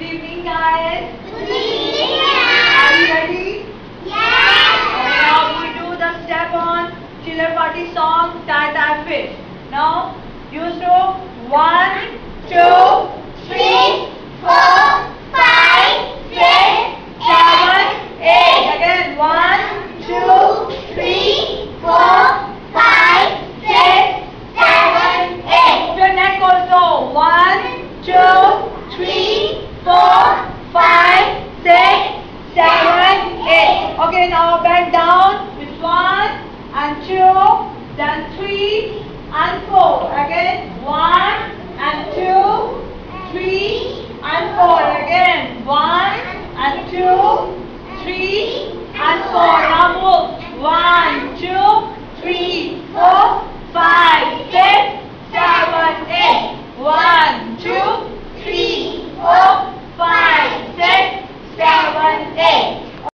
Good evening, guys. Good evening, Are you ready? Yes. Okay, now we do the step on Chillar Party song Tai Tai Phish. Now you show one, two, Three, four, five, six, seven, eight. Again, one, two, three, four, five, six, seven, eight. Move your neck also. One, two, three, four, five, six, seven, eight. Okay, now bend down with one and two, then three and four. Again, one and two, three and four. Again, one and two, three and four. Now move. One, two, three, four,